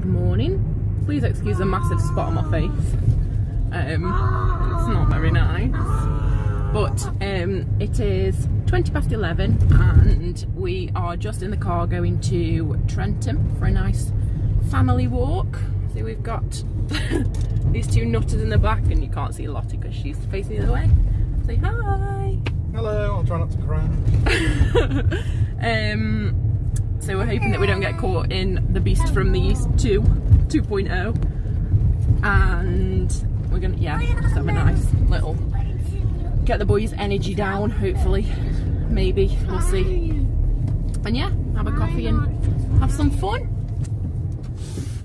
Good morning. Please excuse the massive spot on my face. Um, it's not very nice. But um, it is 20 past 11 and we are just in the car going to Trentham for a nice family walk. So we've got these two nutters in the back and you can't see Lottie because she's facing the other way. Say hi! Hello, I'll try not to cry. um, so we're hoping that we don't get caught in the Beast from the East 2 2.0 and we're gonna yeah just have a nice little get the boys energy down hopefully. Maybe we'll see. And yeah have a coffee and have some fun.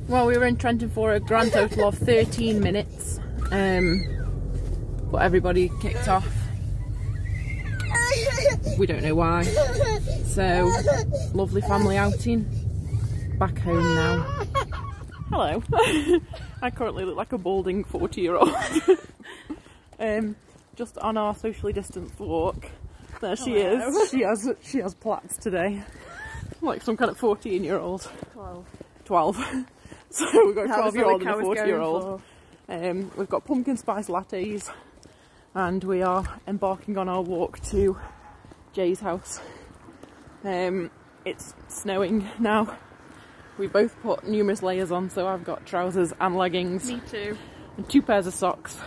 Well we were in Trentham for a grand total of 13 minutes. Um but everybody kicked off. We don't know why so lovely family outing. Back home now. Hello. I currently look like a balding 40 year old um just on our socially distanced walk. There she Hello. is. She has she has plaits today. Like some kind of 14 year old 12. 12 so we've got a 12 year old and a look I was 40 going year old um, we've got pumpkin spice lattes and we are embarking on our walk to Jay's house. Um, it's snowing now. We both put numerous layers on so I've got trousers and leggings Me too. and two pairs of socks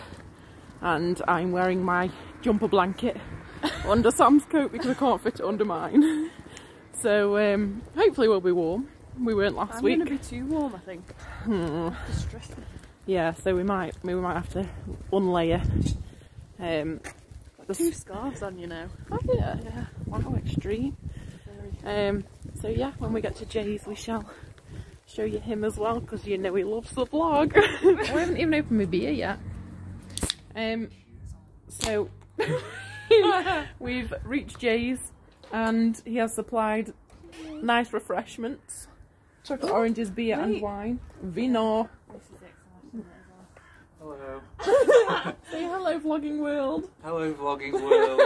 and I'm wearing my jumper blanket under Sam's coat because I can't fit it under mine. So um, hopefully we'll be warm. We weren't last I'm week. gonna be too warm, I think. Hmm. Yeah, so we might we might have to unlayer. Um, the Two scarves on, you know. oh yeah, yeah. Wow, extreme. Very. Um, so yeah, when we get to Jay's, we shall show you him as well because you know he loves the vlog. I haven't even opened my beer yet. Um, so we've reached Jay's and he has supplied nice refreshments. Chocolate oranges, beer and wine. Vino. This is excellent. Hello. Say hello vlogging world. Hello, vlogging world.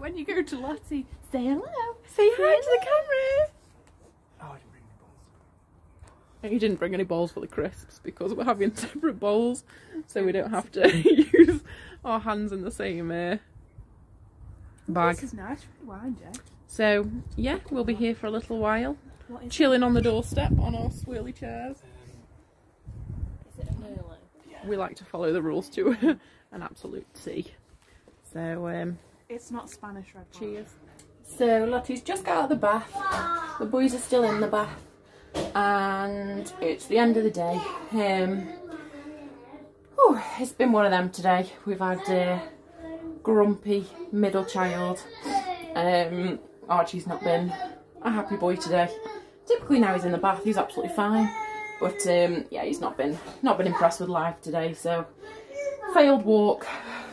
This when you go to Lottie, say hello. Say hi to the camera. oh, I didn't bring any balls. You didn't bring any bowls for the crisps because we're having separate bowls, so we don't have to use our hands in the same uh, bag. This is nice wine, Jay. So yeah, we'll be here for a little while, What is chilling on the doorstep on our swirly chairs. Is it a Merlot? We like to follow the rules to an absolute T. So um, It's not Spanish red wine. cheers. So Lottie's just got out of the bath. The boys are still in the bath, and it's the end of the day. Um, whew, it's been one of them today. We've had a grumpy middle child. Um, Archie's not been a happy boy today. Typically now he's in the bath, he's absolutely fine. But um, yeah, he's not been not been impressed with life today. So failed walk,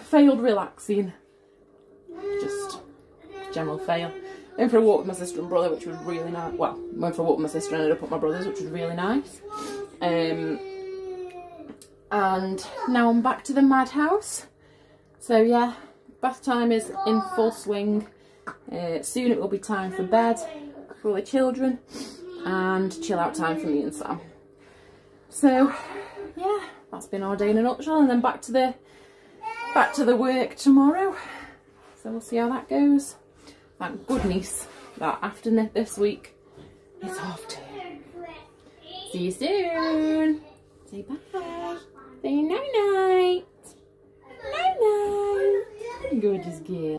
failed relaxing, just general fail. Went for a walk with my sister and brother, which was really nice. Well, went for a walk with my sister and ended up at my brother's, which was really nice. Um, and now I'm back to the madhouse. So yeah, bath time is in full swing. Uh, soon it will be time for bed for the children and chill out time for me and Sam. So yeah, that's been our day in a nutshell, and then back to the back to the work tomorrow. So we'll see how that goes. Thank goodness that after this week it's half term. See you soon. Say bye. Say night night. Night night. Gorgeous girl.